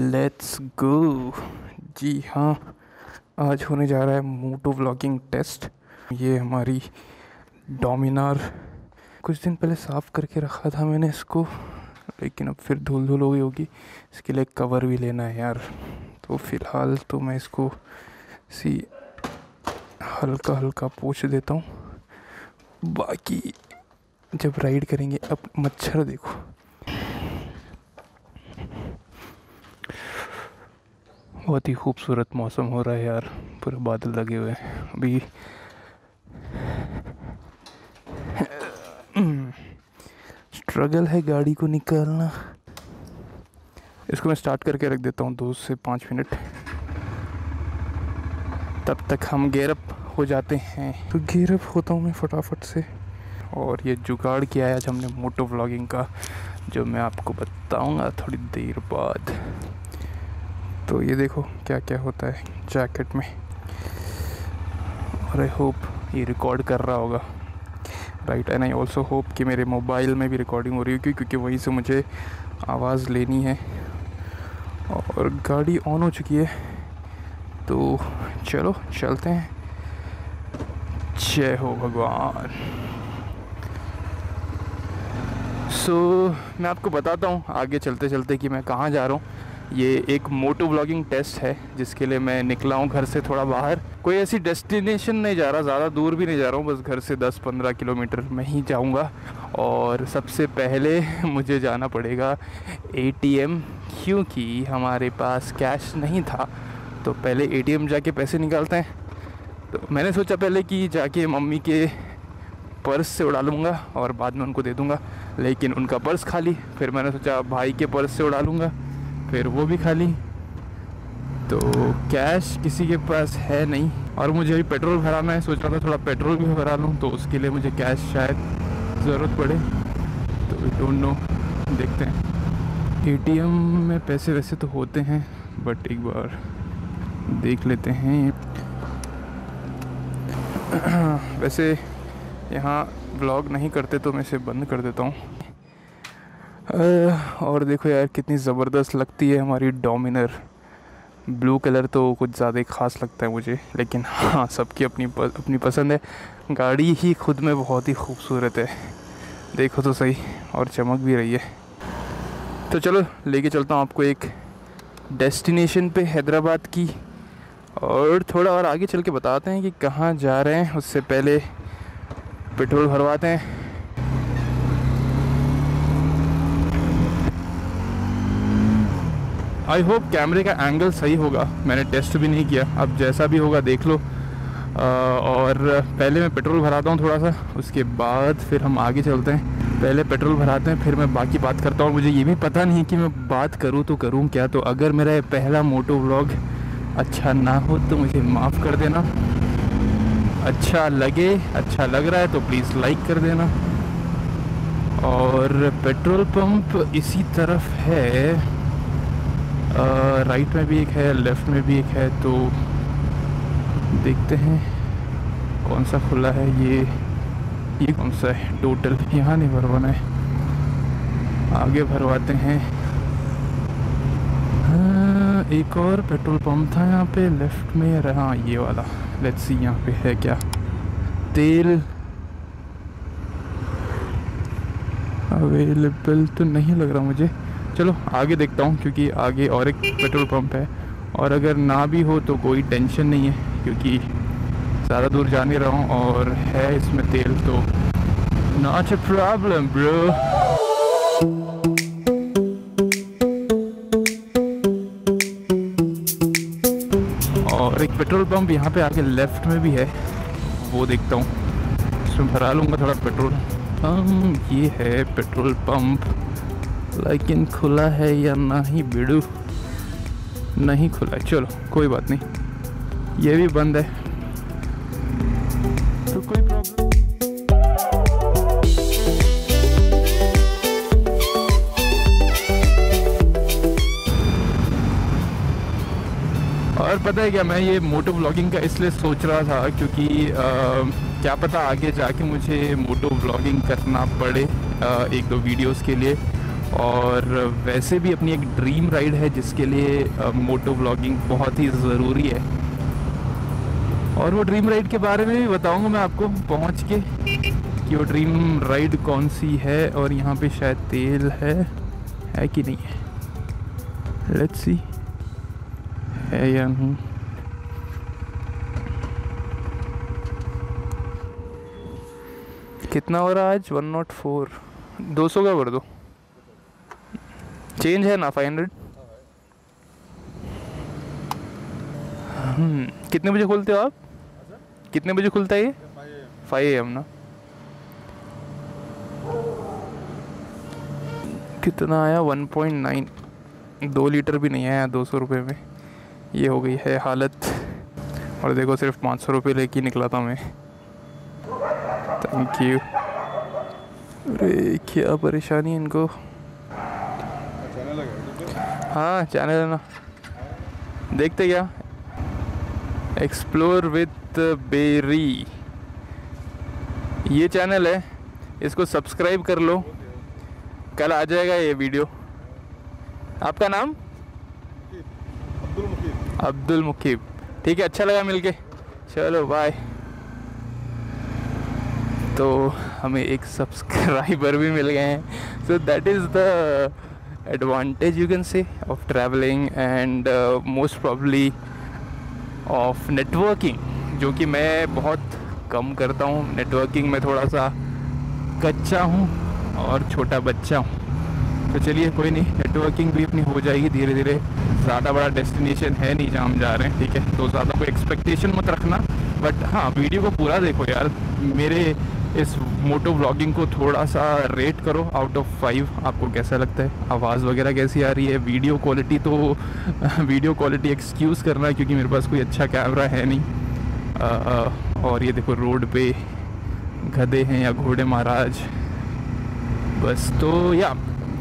Let's go जी हाँ आज होने जा रहा है मोटो व्लॉगिंग टेस्ट। ये हमारी डोमिनार कुछ दिन पहले साफ़ करके रखा था मैंने इसको, लेकिन अब फिर धूल धूल हो गई होगी। इसके लिए कवर भी लेना है यार। तो फ़िलहाल तो मैं इसको सी हल्का हल्का पोछ देता हूँ। बाकी जब राइड करेंगे, अब मच्छर देखो। बहुत ही खूबसूरत मौसम हो रहा है यार, पूरे बादल लगे हुए हैं। अभी स्ट्रगल है गाड़ी को निकालना। इसको मैं स्टार्ट करके रख देता हूँ, दो से पाँच मिनट। तब तक हम गेरअप हो जाते हैं। तो गेरअप होता हूँ मैं फटाफट से। और ये जुगाड़ किया है आज हमने मोटो व्लॉगिंग का, जो मैं आपको बताऊँगा थोड़ी देर बाद। तो ये देखो क्या क्या होता है जैकेट में। और आई होप ये रिकॉर्ड कर रहा होगा। Right and I also hope कि मेरे मोबाइल में भी रिकॉर्डिंग हो रही होगी क्योंकि वहीं से मुझे आवाज़ लेनी है। और गाड़ी ऑन हो चुकी है। तो चलो चलते हैं। जय हो भगवान। सो so, मैं आपको बताता हूँ आगे चलते चलते कि मैं कहाँ जा रहा हूँ। ये एक मोटो ब्लॉगिंग टेस्ट है, जिसके लिए मैं निकला हूँ घर से थोड़ा बाहर। कोई ऐसी डेस्टिनेशन नहीं जा रहा, ज़्यादा दूर भी नहीं जा रहा हूँ, बस घर से 10-15 किलोमीटर में ही जाऊँगा। और सबसे पहले मुझे जाना पड़ेगा एटीएम क्योंकि हमारे पास कैश नहीं था। तो पहले एटीएम जाके पैसे निकालते हैं। तो मैंने सोचा पहले कि जाके मम्मी के पर्स से उड़ा लूँगा और बाद में उनको दे दूँगा, लेकिन उनका पर्स खाली। फिर मैंने सोचा भाई के पर्स से उड़ा लूँगा। फिर वो भी खाली। तो कैश किसी के पास है नहीं। और मुझे अभी पेट्रोल भराना है सोच रहा था थोड़ा पेट्रोल भी भरा लूँ तो उसके लिए मुझे कैश शायद ज़रूरत पड़े। तो वी डोंट नो देखते हैं। एटीएम में पैसे वैसे तो होते हैं बट एक बार देख लेते हैं। वैसे यहाँ ब्लॉग नहीं करते तो मैं इसे बंद कर देता हूँ। और देखो यार, कितनी ज़बरदस्त लगती है हमारी डोमिनर। ब्लू कलर तो कुछ ज़्यादा ही ख़ास लगता है मुझे, लेकिन हाँ सबकी अपनी अपनी पसंद है। गाड़ी ही खुद में बहुत ही खूबसूरत है। देखो तो सही, और चमक भी रही है। तो चलो, लेके चलता हूँ आपको एक डेस्टिनेशन पे हैदराबाद की। और थोड़ा और आगे चल के बताते हैं कि कहाँ जा रहे हैं, उससे पहले पेट्रोल भरवाते हैं। आई होप कैमरे का एंगल सही होगा। मैंने टेस्ट भी नहीं किया। अब जैसा भी होगा देख लो। आ, और पहले मैं पेट्रोल भराता हूँ थोड़ा सा। उसके बाद फिर हम आगे चलते हैं। पहले पेट्रोल भराते हैं फिर मैं बाकी बात करता हूँ। मुझे ये भी पता नहीं कि मैं बात करूँ तो करूँ क्या। तो अगर मेरा ये पहला मोटो व्लॉग अच्छा ना हो तो मुझे माफ़ कर देना। अच्छा लगे अच्छा लग रहा है तो प्लीज़ लाइक कर देना। और पेट्रोल पंप इसी तरफ़ है। राइट में भी एक है लेफ़्ट में भी एक है तो देखते हैं कौन सा खुला है। ये ये कौन सा है? टोटल यहाँ नहीं भरवाना है। आगे भरवाते हैं। एक और पेट्रोल पंप था यहाँ पे लेफ़्ट में हाँ ये वाला। लेट्स सी यहाँ पे है क्या। तेल अवेलेबल तो नहीं लग रहा मुझे। चलो, आगे देखता हूँ, क्योंकि आगे और एक पेट्रोल पंप है। और अगर ना भी हो तो कोई टेंशन नहीं है, क्योंकि ज़्यादा दूर जा नहीं रहा हूँ और है इसमें तेल तो नॉट ए प्रॉब्लम ब्रो और एक पेट्रोल पंप यहाँ पे आके लेफ़्ट में भी है, वो देखता हूँ। इसमें भरा लूँगा थोड़ा पेट्रोल हम ये है पेट्रोल पंप लेकिन खुला है या ना ही बिड़ू नहीं खुला है। चलो कोई बात नहीं। ये भी बंद है। तो कोई प्रॉब्लम और पता है क्या मैं ये मोटो ब्लॉगिंग का इसलिए सोच रहा था क्योंकि आ, क्या पता आगे जाके मुझे मोटो ब्लॉगिंग करना पड़े आ, एक दो वीडियोस के लिए। और वैसे भी अपनी एक ड्रीम राइड है, जिसके लिए मोटो ब्लॉगिंग बहुत ही ज़रूरी है। और वो ड्रीम राइड के बारे में भी बताऊँगा मैं आपको, पहुँच के, कि वो ड्रीम राइड कौन सी है और यहाँ पे शायद तेल है है कि नहीं है। लेट्स सी है या नहीं? कितना हो रहा है आज? वन नॉट फोर दो सौ का भर दो। चेंज है ना फाइव हंड्रेड हम्म, कितने बजे खोलते हो आप? कितने बजे खुलता है ये? फाइव एम ना। कितना आया? वन पॉइंट नाइन दो लीटर भी नहीं आया दो सौ रुपये में। ये हो गई है हालत। और देखो सिर्फ़ पाँच सौ रुपये लेके निकला था मैं। थैंक यू अरे क्या परेशानी इनको। हाँ चैनल है ना देखते क्या? एक्सप्लोर विथ बेरी ये चैनल है, इसको सब्सक्राइब कर लो। कल आ जाएगा ये वीडियो आपका नाम? अब्दुल मुकीब। अब्दुल मुकीब ठीक है अच्छा लगा मिलके। चलो बाय तो हमें एक सब्सक्राइबर भी मिल गए हैं। So that is the advantage you can say of travelling and most probably of networking जो कि मैं बहुत कम करता हूँ। नेटवर्किंग में थोड़ा सा कच्चा हूँ और छोटा बच्चा हूँ। तो चलिए, कोई नहीं नेटवर्किंग भी अपनी हो जाएगी धीरे धीरे ज़्यादा बड़ा डेस्टिनेशन है नहीं जहाँ हम जा रहे हैं, ठीक है? तो ज़्यादा कोई एक्सपेक्टेशन मत रखना। बट हाँ वीडियो को पूरा देखो यार। मेरे इस मोटो ब्लॉगिंग को थोड़ा सा रेट करो आउट ऑफ़ फाइव आपको कैसा लगता है? आवाज़ वगैरह कैसी आ रही है? वीडियो क्वालिटी तो वीडियो क्वालिटी एक्सक्यूज़ करना है क्योंकि मेरे पास कोई अच्छा कैमरा है नहीं। आ, आ, और ये देखो रोड पे गधे हैं या घोड़े महाराज। बस तो या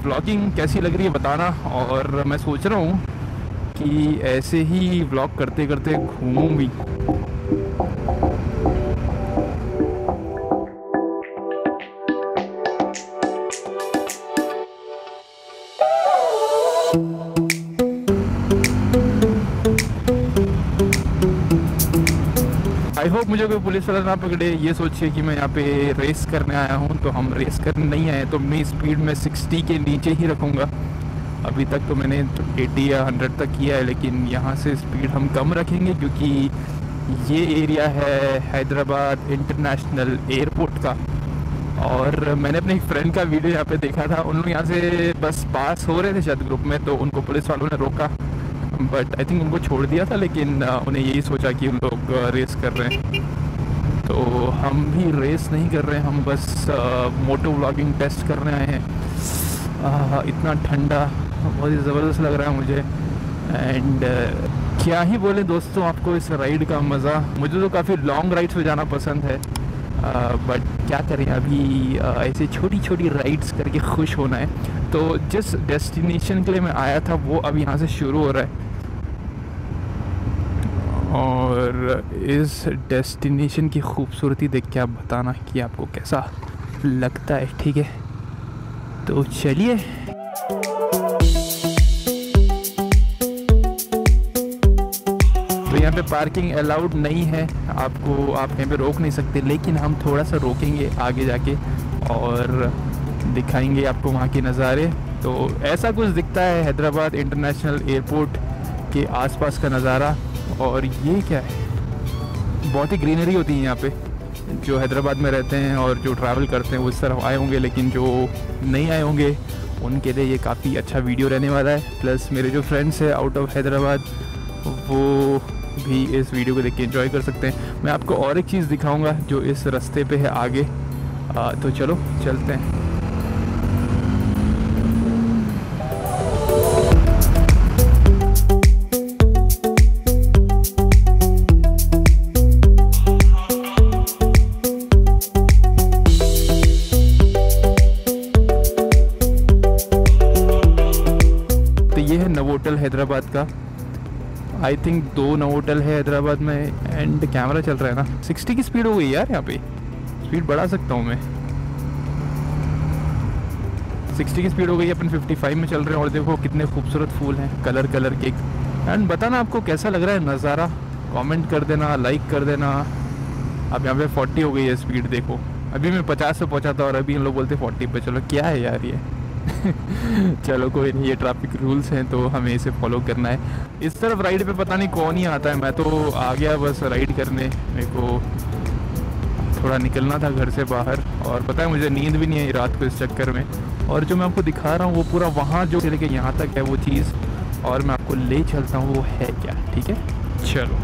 ब्लॉगिंग कैसी लग रही है बताना। और मैं सोच रहा हूँ कि ऐसे ही ब्लॉग करते करते घूमूँ भी। आई होप मुझे कोई पुलिस वाला ना पकड़े, ये सोचिए कि मैं यहाँ पे रेस करने आया हूँ तो हम रेस करने नहीं आए तो मैं स्पीड में 60 के नीचे ही रखूँगा। अभी तक तो मैंने 80 या 100 तक किया है, लेकिन यहाँ से स्पीड हम कम रखेंगे, क्योंकि ये एरिया है हैदराबाद इंटरनेशनल एयरपोर्ट का। और मैंने अपने एक फ्रेंड का वीडियो यहाँ पे देखा था, उन लोग यहाँ से बस पास हो रहे थे शायद ग्रुप में तो उनको पुलिस वालों ने रोका। बट आई थिंक उनको छोड़ दिया था लेकिन uh, उन्हें यही सोचा कि उन लोग रेस कर रहे हैं। तो हम भी रेस नहीं कर रहे हैं हम बस मोटो व्लॉगिंग टेस्ट करने आए हैं। इतना ठंडा बहुत ही ज़बरदस्त लग रहा है मुझे। एंड क्या ही बोले दोस्तों आपको इस राइड का मज़ा। मुझे तो काफ़ी लॉन्ग राइड्स पे जाना पसंद है। बट क्या करें अभी uh, ऐसे छोटी छोटी राइड्स करके खुश होना है। तो जिस डेस्टिनेशन के लिए मैं आया था वो अब यहाँ से शुरू हो रहा है। और इस डेस्टिनेशन की खूबसूरती देख के आप बताना कि आपको कैसा लगता है, ठीक है? तो चलिए। तो यहाँ पे पार्किंग अलाउड नहीं है। आपको, आप कहीं पे रोक नहीं सकते, लेकिन हम थोड़ा सा रोकेंगे आगे जाके और दिखाएँगे आपको वहाँ के नज़ारे। तो ऐसा कुछ दिखता है हैदराबाद इंटरनेशनल एयरपोर्ट के आसपास का नज़ारा। और ये क्या है? बहुत ही ग्रीनरी होती है यहाँ पे जो हैदराबाद में रहते हैं और जो ट्रैवल करते हैं वो इस तरफ़ आए होंगे लेकिन जो नहीं आए होंगे उनके लिए ये काफ़ी अच्छा वीडियो रहने वाला है। प्लस मेरे जो फ्रेंड्स हैं आउट ऑफ़ हैदराबाद वो भी इस वीडियो को देख के इन्जॉय कर सकते हैं। मैं आपको और एक चीज़ दिखाऊँगा जो इस रास्ते पे है आगे। आ, तो चलो चलते हैं। आई थिंक दो नवोटल है हैदराबाद में एंड कैमरा चल रहा है ना। 60 की स्पीड हो गई यार यहाँ पे। स्पीड बढ़ा सकता हूँ मैं। सिक्सटी की स्पीड हो गई, अपन फिफ्टी फाइव में चल रहे हैं, और देखो कितने खूबसूरत फूल हैं कलर कलर के एंड बताना आपको कैसा लग रहा है नज़ारा? कमेंट कर देना लाइक कर देना। अब यहाँ पे फोर्टी हो गई है स्पीड देखो। अभी मैं पचास पे पहुँचा था और अभी इन लोग बोलते फोर्टी पे। चलो, क्या है यार ये? चलो कोई नहीं ये ट्रैफ़िक रूल्स हैं तो हमें इसे फॉलो करना है। इस तरफ़ राइड पे पता नहीं कौन ही आता है मैं तो आ गया बस राइड करने। मेरे को थोड़ा निकलना था घर से बाहर और पता है मुझे नींद भी नहीं आई रात को इस चक्कर में। और जो मैं आपको दिखा रहा हूँ वो पूरा वहाँ जो लेके यहाँ तक है वो चीज़। और मैं आपको ले चलता हूँ वो है क्या ठीक है? चलो।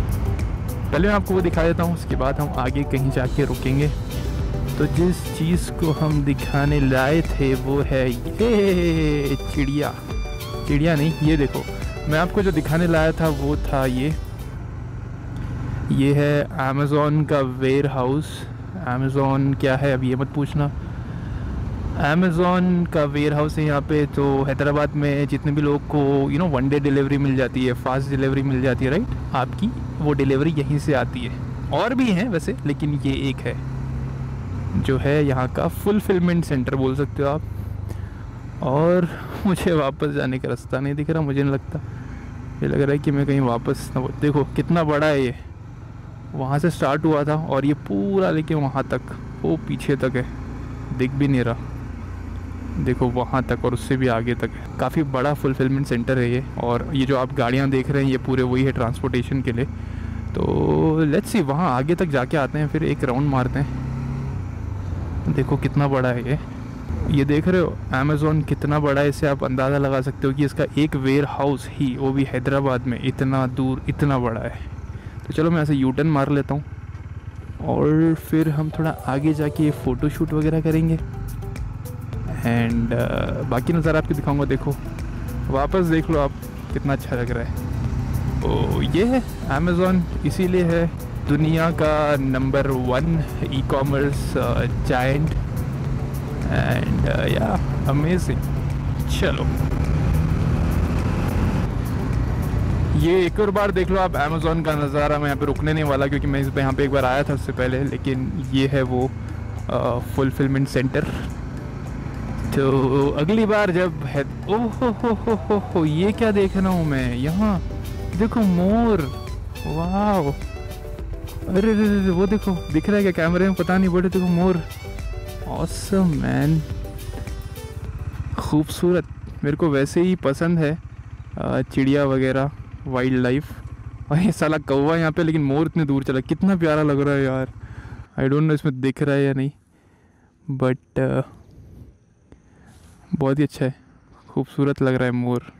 पहले मैं आपको वो दिखा देता हूँ उसके बाद हम आगे कहीं जाके रुकेंगे। तो जिस चीज़ को हम दिखाने लाए थे, वो है ये चिड़िया। चिड़िया नहीं, ये देखो। मैं आपको जो दिखाने लाया था, वो था ये। ये है अमेज़ोन का वेयर हाउस अमेज़ोन क्या है अभी ये मत पूछना। अमेज़ोन का वेयर हाउस है यहाँ पे तो हैदराबाद में जितने भी लोग को you know one day delivery मिल जाती है फास्ट डिलीवरी मिल जाती है राइट आपकी वो डिलीवरी यहीं से आती है। और भी हैं वैसे, लेकिन ये एक है। जो है यहाँ का फुलफिलमेंट सेंटर बोल सकते हो आप। और मुझे वापस जाने का रास्ता नहीं दिख रहा, मुझे नहीं लगता। ये लग रहा है कि मैं कहीं वापस ना देखो, कितना बड़ा है ये। वहाँ से स्टार्ट हुआ था और ये पूरा लेके वहाँ तक, वो पीछे तक है। दिख भी नहीं रहा। देखो, वहाँ तक और उससे भी आगे तक है। काफ़ी बड़ा फुलफिलमेंट सेंटर है ये। और ये जो आप गाड़ियाँ देख रहे हैं, ये पूरे वही है ट्रांसपोर्टेशन के लिए। तो लेट्स सी वहाँ आगे तक जाके आते हैं, फिर एक राउंड मारते हैं। देखो कितना बड़ा है ये। ये देख रहे हो अमेज़ोन कितना बड़ा है इससे आप अंदाज़ा लगा सकते हो कि इसका एक वेयर हाउस ही वो भी हैदराबाद में इतना दूर इतना बड़ा है। तो चलो मैं ऐसे यूटर्न मार लेता हूँ। और फिर हम थोड़ा आगे जाके फ़ोटो शूट वगैरह करेंगे। एंड uh, बाकी नज़ारा आपको दिखाऊँगा देखो। वापस देख लो आप कितना अच्छा लग रहा है। तो ये है अमेज़ोन इसीलिए है। दुनिया का number one e commerce giant and या अमेजिंग चलो। ये एक और बार देख लो आप अमेज़ोन का नज़ारा मैं यहाँ पे रुकने नहीं वाला क्योंकि मैं इस पे यहाँ पे एक बार आया था उससे पहले, लेकिन ये है वो फुलफिलमेंट सेंटर तो अगली बार जब है, ओह हो हो हो हो हो, ये क्या देख रहा हूँ मैं, यहाँ, देखो मोर वाह अरे अरे वो देखो दिख रहा है क्या कैमरे में? पता नहीं बड़े देखो मोर। ऑसम मैन खूबसूरत। मेरे को वैसे ही पसंद है चिड़िया वगैरह वाइल्ड लाइफ और ये साला कौवा यहाँ पे लेकिन मोर इतने दूर चला। कितना प्यारा लग रहा है यार। आई डोंट नो इसमें दिख रहा है या नहीं। बट uh, बहुत ही अच्छा है। खूबसूरत लग रहा है मोर।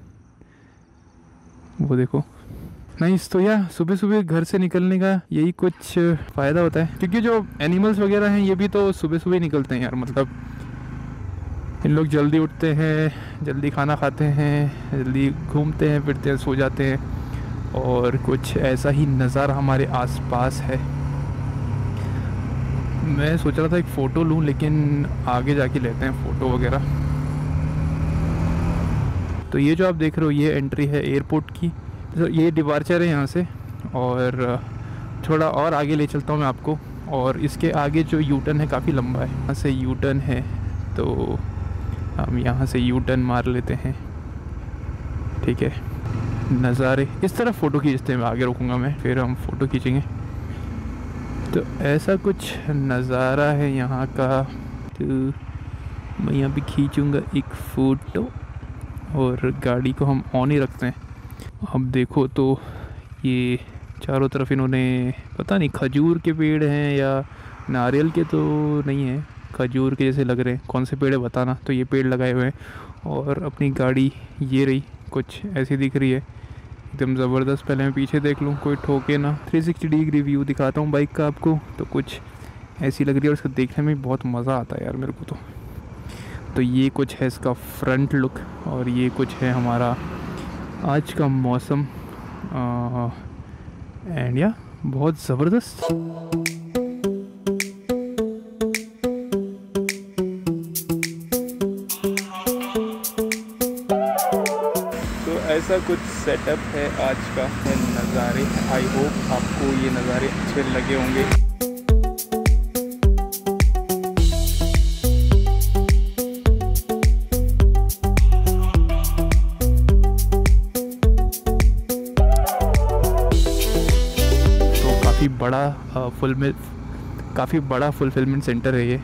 वो देखो। नहीं तो या सुबह सुबह घर से निकलने का यही कुछ फ़ायदा होता है। क्योंकि जो एनिमल्स वगैरह हैं, ये भी तो सुबह सुबह निकलते हैं यार मतलब। इन लोग जल्दी उठते हैं, जल्दी खाना खाते हैं, जल्दी घूमते हैं, फिरते हैं, सो जाते हैं। और कुछ ऐसा ही नज़ारा हमारे आसपास है। मैं सोच रहा था एक फ़ोटो लूँ, लेकिन आगे जाके लेते हैं फ़ोटो वगैरह। तो ये जो आप देख रहे हो, ये एंट्री है एयरपोर्ट की। तो ये डिपार्चर है यहाँ से और थोड़ा और आगे ले चलता हूँ मैं आपको और इसके आगे जो यूटर्न है काफ़ी लंबा है। यहाँ से यूटर्न है तो हम यहाँ से यूटर्न मार लेते हैं। ठीक है? नज़ारे। इस तरह फ़ोटो खींचते हैं मैं आगे रुकूँगा मैं, फिर हम फ़ोटो खींचेंगे। तो ऐसा कुछ नज़ारा है यहाँ का। तो मैं यहाँ पे खींचूँगा एक फ़ोटो और गाड़ी को हम ऑन ही रखते हैं। अब देखो तो ये चारों तरफ़ इन्होंने पता नहीं खजूर के पेड़ हैं या नारियल के तो नहीं है, खजूर के जैसे लग रहे हैं। कौन से पेड़ है बताना। तो ये पेड़ लगाए हुए हैं और अपनी गाड़ी ये रही, कुछ ऐसी दिख रही है। एकदम ज़बरदस्त। पहले मैं पीछे देख लूँ, कोई ठोके ना। 360 डिग्री व्यू दिखाता हूँ बाइक का आपको। तो कुछ ऐसी लग रही है और इसको देखने में बहुत मज़ा आता है यार मेरे को तो। तो ये कुछ है इसका फ्रंट लुक और ये कुछ है हमारा आज का मौसम एंड या बहुत ज़बरदस्त। तो ऐसा कुछ सेटअप है आज का, नज़ारे आई होप आपको ये नज़ारे अच्छे लगे होंगे। फुल काफ़ी बड़ा फुलफिलमेंट सेंटर है ये।